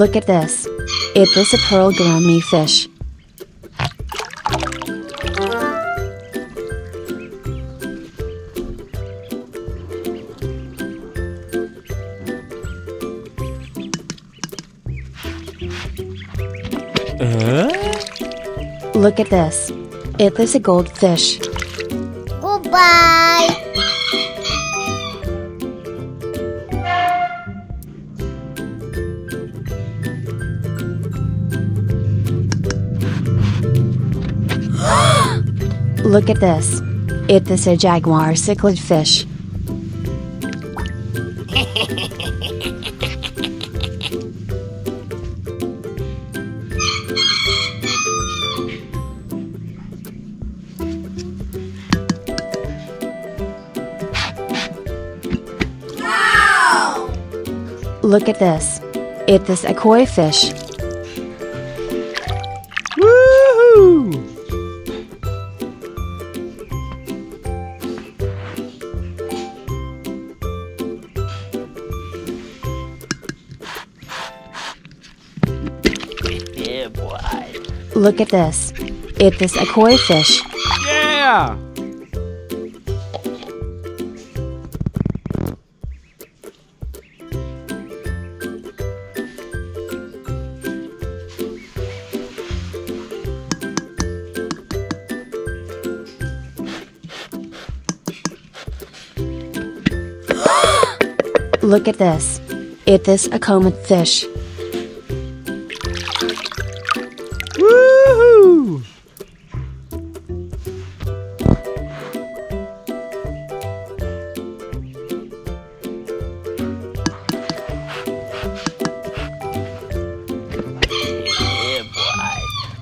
Look at this. It is a pearl gourami fish. Look at this. It is a goldfish. Goodbye. Look at this. It is a jaguar cichlid fish. Look at this. It is a koi fish. Yeah, boy. Look at this. It is a koi fish. Yeah! Look at this. It is a comet fish.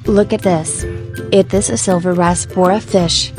Look at this. It is a silver rasbora fish.